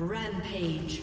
Rampage.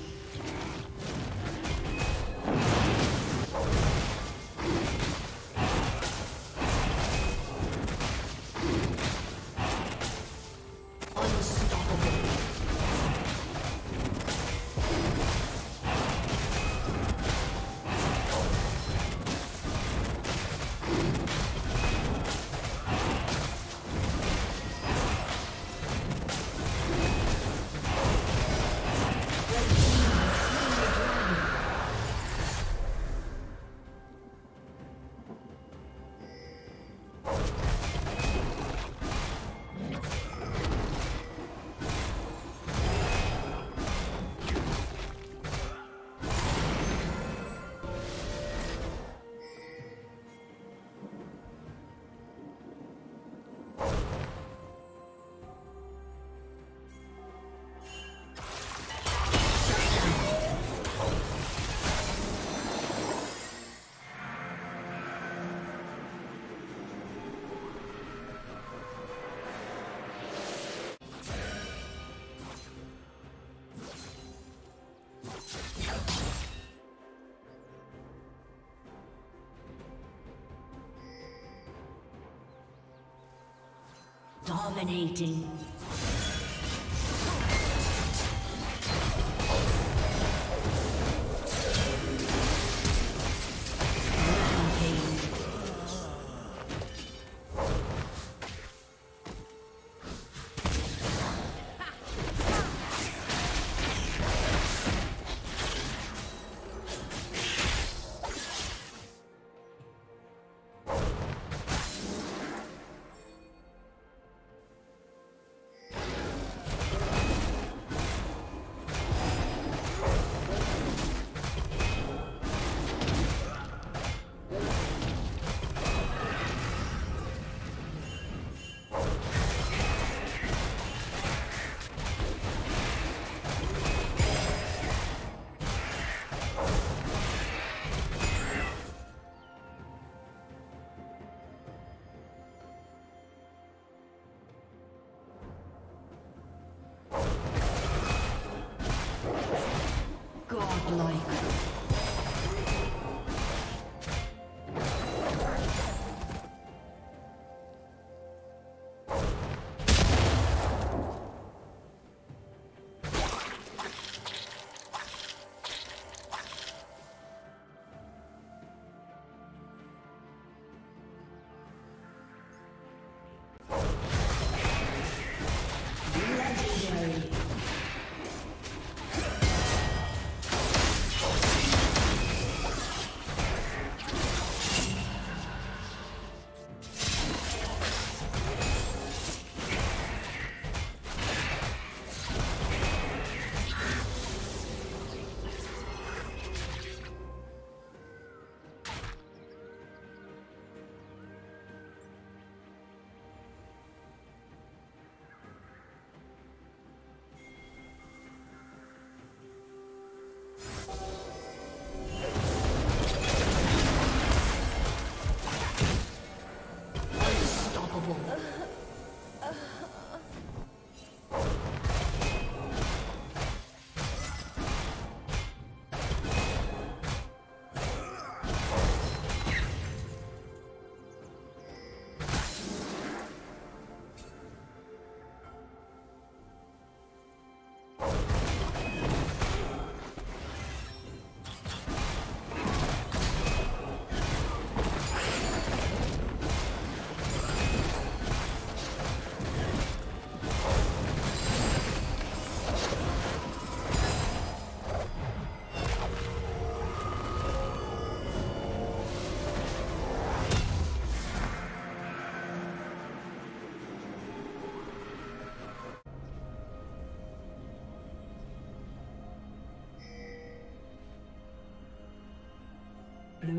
Dominating.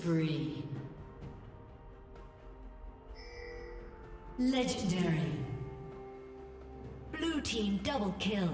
Spree. Legendary. Blue team double kill.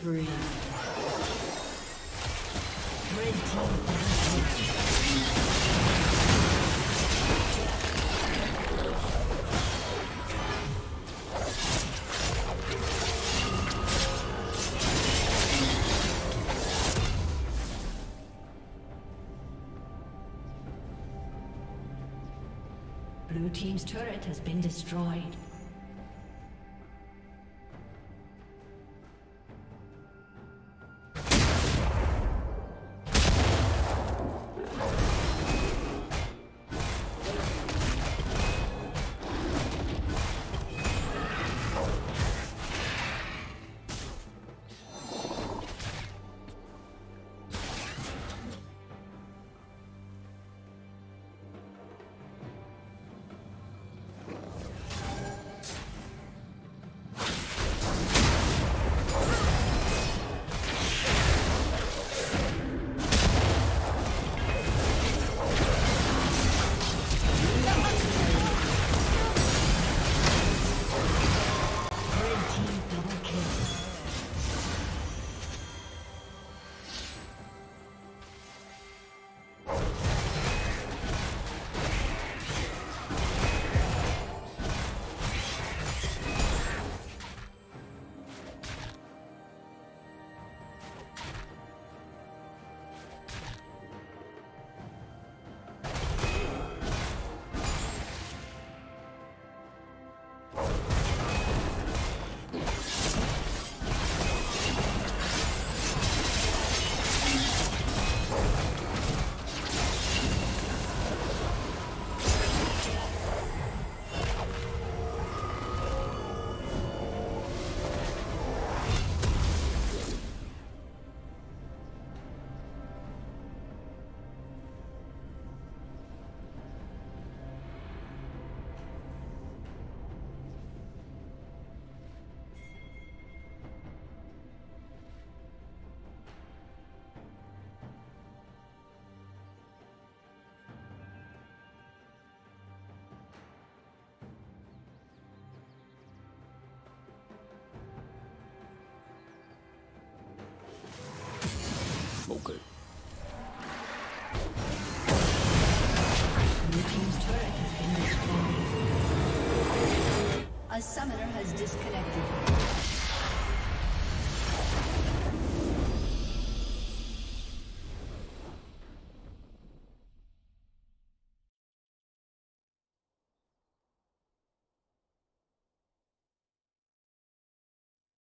Spree. Red team Blue team's turret has been destroyed.